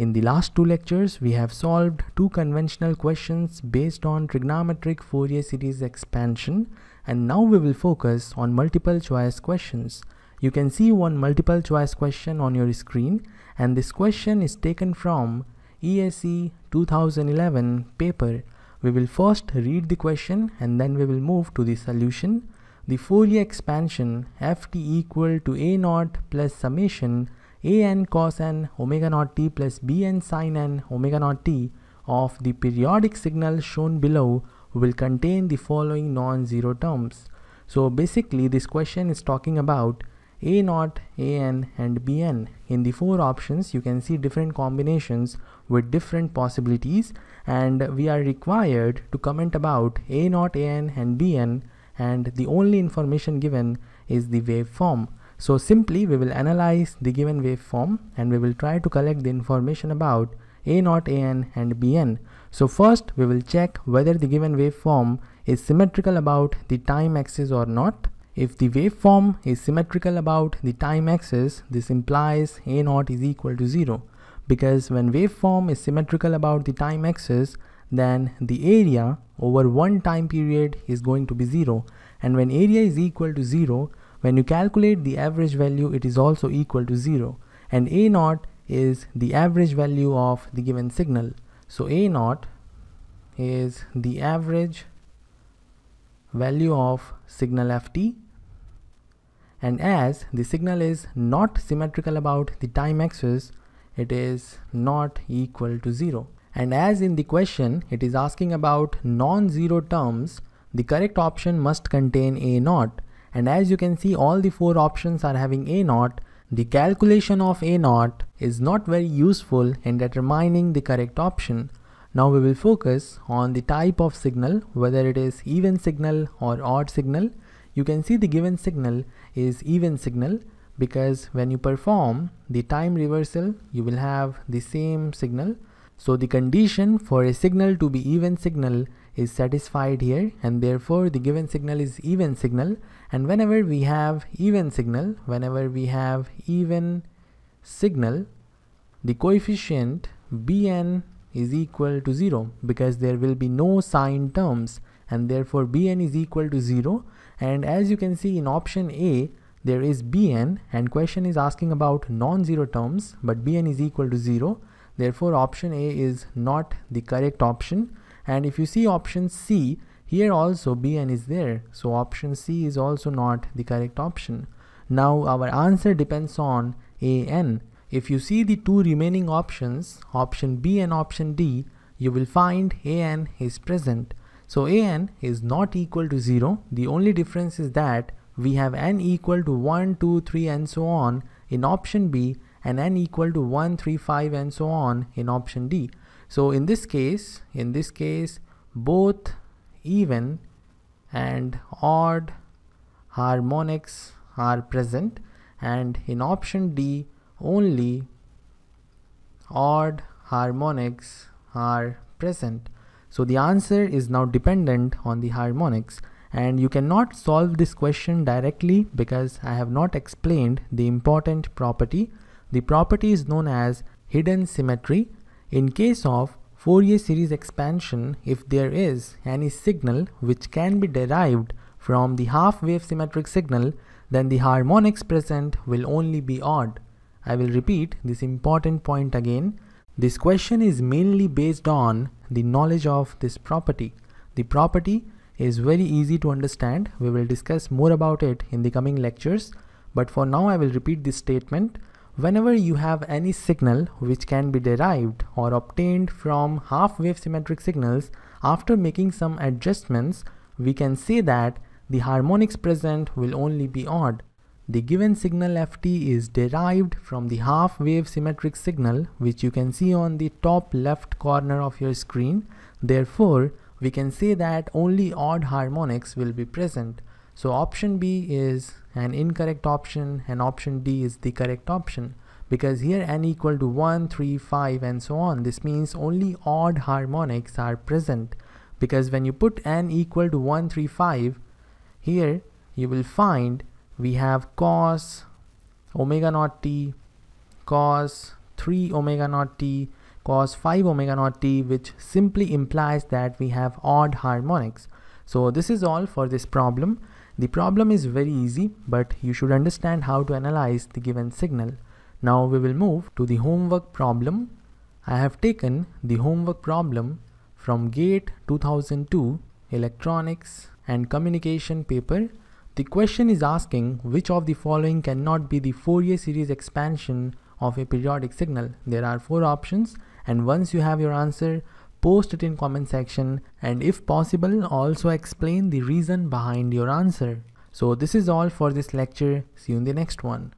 In the last two lectures, we have solved two conventional questions based on trigonometric Fourier series expansion and now we will focus on multiple choice questions. You can see one multiple choice question on your screen and this question is taken from ESE 2011 paper. We will first read the question and then we will move to the solution. The Fourier expansion ft equal to a naught plus summation a n cos n omega naught t plus b n sin n omega naught t of the periodic signal shown below will contain the following non-zero terms. So basically this question is talking about a naught, an and bn. In the four options you can see different combinations with different possibilities and we are required to comment about a naught, an and bn and the only information given is the waveform. So simply we will analyze the given waveform and we will try to collect the information about A naught, An and Bn. So first we will check whether the given waveform is symmetrical about the time axis or not. If the waveform is symmetrical about the time axis, this implies A naught is equal to 0 because when waveform is symmetrical about the time axis, then the area over one time period is going to be 0 and when area is equal to 0 when you calculate the average value, it is also equal to 0 and A naught is the average value of the given signal. So A naught is the average value of signal ft and as the signal is not symmetrical about the time axis it is not equal to 0 and as in the question it is asking about non-zero terms the correct option must contain a naught and as you can see all the four options are having a naught. The calculation of a naught is not very useful in determining the correct option. Now we will focus on the type of signal whether it is even signal or odd signal. You can see the given signal is even signal because when you perform the time reversal you will have the same signal so the condition for a signal to be even signal is satisfied here and therefore the given signal is even signal. And whenever we have even signal whenever we have even signal the coefficient bn is equal to 0 because there will be no sine terms and therefore bn is equal to 0 and as you can see in option A there is bn and question is asking about non-zero terms but bn is equal to 0 therefore option A is not the correct option and if you see option C here also Bn is there, so option C is also not the correct option. Now our answer depends on An. If you see the two remaining options, option B and option D, you will find An is present. So An is not equal to 0. The only difference is that we have n equal to 1, 2, 3 and so on in option B and n equal to 1, 3, 5 and so on in option D. So in this case, in this case, both even and odd harmonics are present and in option D only odd harmonics are present. So the answer is now dependent on the harmonics and you cannot solve this question directly because I have not explained the important property. The property is known as hidden symmetry. In case of Fourier series expansion if there is any signal which can be derived from the half wave symmetric signal then the harmonics present will only be odd. I will repeat this important point again. This question is mainly based on the knowledge of this property. The property is very easy to understand. We will discuss more about it in the coming lectures. But for now I will repeat this statement. Whenever you have any signal which can be derived or obtained from half-wave symmetric signals, after making some adjustments, we can say that the harmonics present will only be odd. The given signal ft is derived from the half-wave symmetric signal which you can see on the top left corner of your screen. Therefore, we can say that only odd harmonics will be present. So option B is an incorrect option and option D is the correct option because here n equal to 1, 3, 5 and so on. This means only odd harmonics are present because when you put n equal to 1, 3, 5 here you will find we have cos omega naught t, cos 3 omega naught t cos 5 omega naught t which simply implies that we have odd harmonics. So this is all for this problem. The problem is very easy but you should understand how to analyze the given signal. Now we will move to the homework problem. I have taken the homework problem from GATE 2002 Electronics and Communication paper. The question is asking which of the following cannot be the Fourier series expansion of a periodic signal. There are four options and once you have your answer, post it in comment section and if possible also explain the reason behind your answer. So this is all for this lecture. See you in the next one.